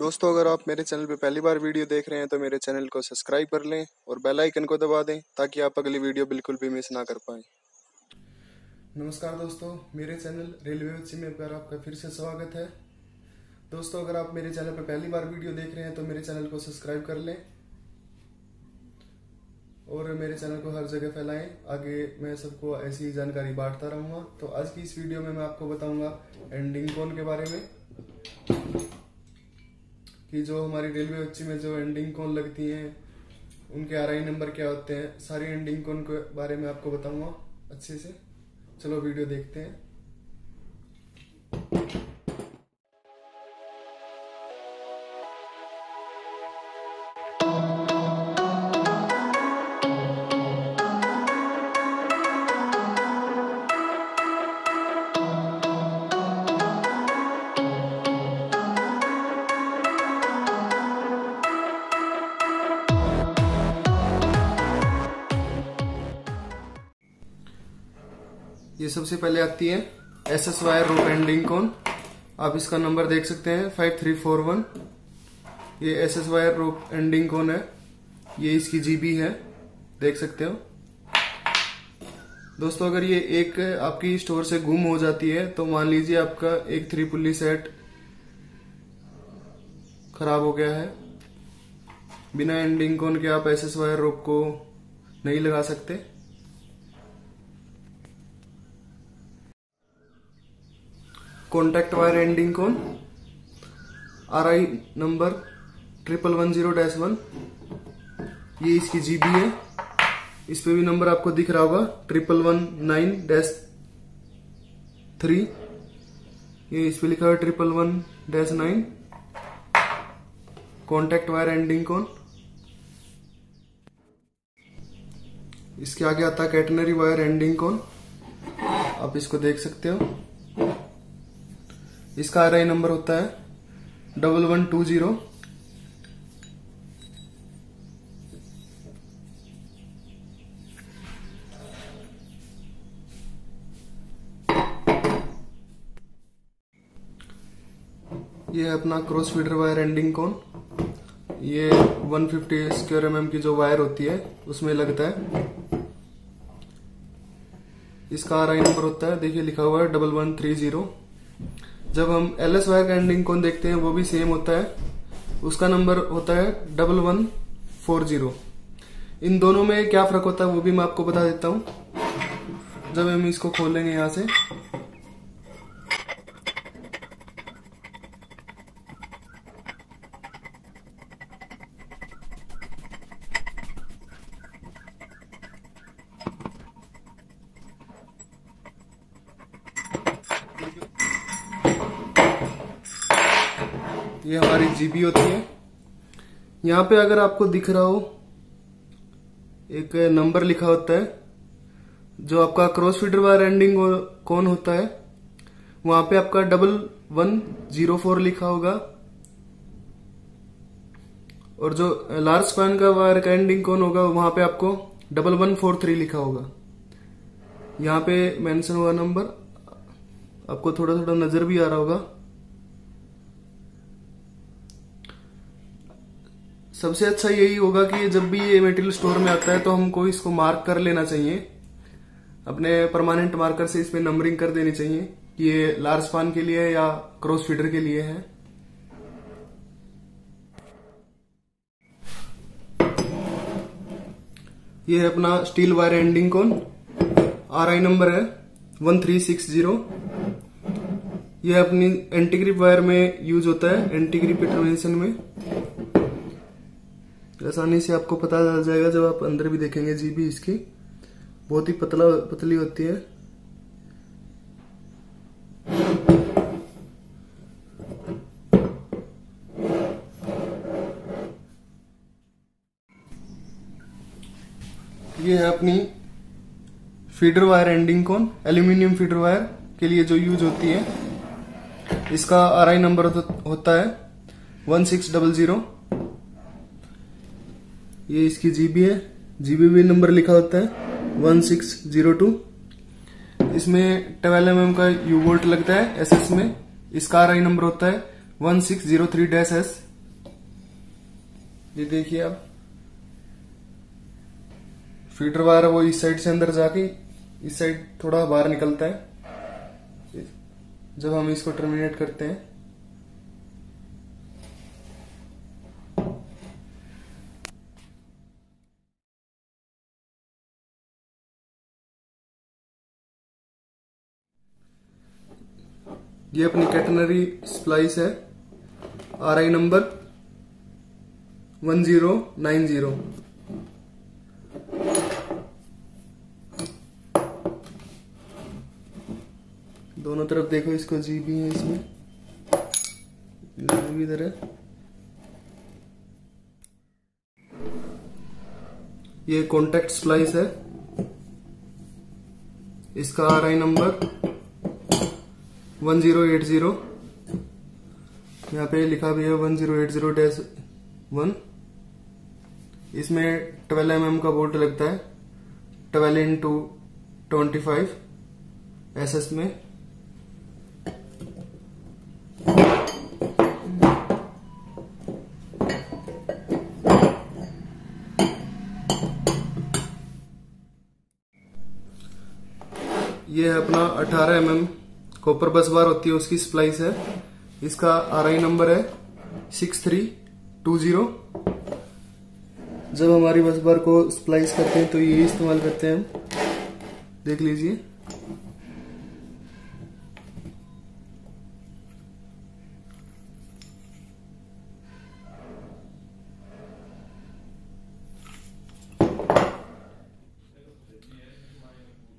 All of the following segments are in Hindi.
दोस्तों, अगर आप मेरे चैनल पर पहली बार वीडियो देख रहे हैं तो मेरे चैनल को सब्सक्राइब कर लें और बेल आइकन को दबा दें ताकि आप अगली वीडियो बिल्कुल भी मिस ना कर पाएँ। नमस्कार दोस्तों, मेरे चैनल रेलवे बच्चे में पर आपका फिर से स्वागत है। दोस्तों, अगर आप मेरे चैनल पर पहली बार वीडियो देख रहे हैं तो मेरे चैनल को सब्सक्राइब कर लें और मेरे चैनल को हर जगह फैलाएँ। आगे मैं सबको ऐसी जानकारी बांटता रहूँगा। तो आज की इस वीडियो में मैं आपको बताऊँगा एंडिंग कौन के बारे में। कि जो हमारी रेलवे बच्ची में जो एंडिंग कौन लगती है, उनके आर आई नंबर क्या होते हैं, सारी एंडिंग कौन के बारे में आपको बताऊँगा अच्छे से। चलो वीडियो देखते हैं। ये सबसे पहले आती है S S wire rope ending cone आप इसका नंबर देख सकते हैं फाइव थ्री फोर वन ये S S wire rope ending cone है। ये इसकी जीबी है। देख सकते हो। दोस्तों, अगर ये एक आपकी स्टोर से गुम हो जाती है तो मान लीजिए आपका एक थ्री पुल्ली सेट खराब हो गया है। बिना एंडिंग कौन के आप एस एस वायर रोप को नहीं लगा सकते। Contact wire ending cone? R I number triple one zero dash one ये इसकी जीबी है। इस पे भी नंबर आपको दिख रहा होगा। Triple one nine dash three ये इस पे लिखा हुआ triple one dash nine contact wire ending cone? इसके आगे आता है कैटनरी वायर एंडिंग कौन? आप इसको देख सकते हो। इसका आर आई नंबर होता है डबल वन टू ज़ीरो ये अपना क्रॉस फीडर वायर एंडिंग कौन ये 150 स्क्वायर एम की जो वायर होती है, उसमें लगता है। इसका आर आई नंबर होता है, देखिए लिखा हुआ है डबल वन थ्री ज़ीरो जब हम एल एस वायर का एंडिंग कौन देखते हैं, वो भी सेम होता है। उसका नंबर होता है डबल वन फोर ज़ीरो इन दोनों में क्या फ़र्क होता है, वो भी मैं आपको बता देता हूँ। जब हम इसको खोलेंगे यहाँ से ये हमारी जीबी होती है। यहाँ पे अगर आपको दिख रहा हो, एक नंबर लिखा होता है, जो आपका क्रॉस फीडर वायर एंडिंग कौन होता है, वहाँ पे आपका डबल वन ज़ीरो फोर लिखा होगा। और जो लार्ज स्पैन का वायर का एंडिंग कौन होगा, वहाँ पे आपको डबल वन फोर थ्री लिखा होगा। यहाँ पे मेंशन हुआ नंबर आपको थोड़ा थोड़ा नज़र भी आ रहा होगा। सबसे अच्छा यही होगा कि जब भी ये मेटेरियल स्टोर में आता है तो हमको इसको मार्क कर लेना चाहिए। अपने परमानेंट मार्कर से इसमें नंबरिंग कर देनी चाहिए कि ये लार्ज पान के लिए है या क्रॉस फीडर के लिए है। ये है अपना steel wire ending cone R I number है वन थ्री सिक्स ज़ीरो यह अपनी एंटीग्रिप वायर में यूज़ होता है एंटीग्रिप इंटरवेंशन में। आसानी से आपको पता चल जाएगा जब आप अंदर भी देखेंगे जीबी इसकी। बहुत ही पतला, पतली होती है। ये है अपनी feeder wire ending cone? Aluminium feeder wire के लिए जो यूज़ होती है। इसका आर आई नंबर होता है। One six double zero. ये इसकी जीबी है। जीबी भी नंबर लिखा होता है। वन सिक्स ज़ीरो टू इसमें ट्वेल्व एम का यू वोल्ट लगता है एस एस में। इसका आर आई नंबर होता है one six zero three dash S ये देखिए आप। फीडर वायर वो इस साइड से अंदर जाके, इस साइड थोड़ा बाहर निकलता है। जब हम इसको टर्मिनेट करते हैं ये अपनी कैटनरी स्प्लाइस है। R I number one zero nine zero दोनों तरफ़ देखो, इसको जी भी है इसमें। भी इधर है। ये कॉन्टेक्ट स्प्लाइस है। इसका R I number one zero eight zero. यहाँ पे लिखा भी है one zero eight zero dash one. इसमें ट्वेल्व एम mm का बोल्ट लगता है। Twelve into twenty five S S में। ये है अपना 18 एम mm कॉपर बस बार होती है, उसकी स्प्लाइस है। इसका आर आई नंबर है सिक्स थ्री टू ज़ीरो जब हमारी बस बार को स्प्लाइस करते हैं तो ये इस्तेमाल करते हैं हम। देख लीजिए।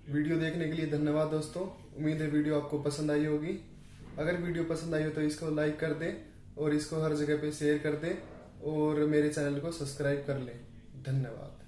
वीडियो देखने के लिए धन्यवाद दोस्तों। उम्मीद है वीडियो आपको पसंद आई होगी। अगर वीडियो पसंद आई हो तो इसको लाइक कर दें और इसको हर जगह पे शेयर कर दें और मेरे चैनल को सब्सक्राइब कर लें। धन्यवाद।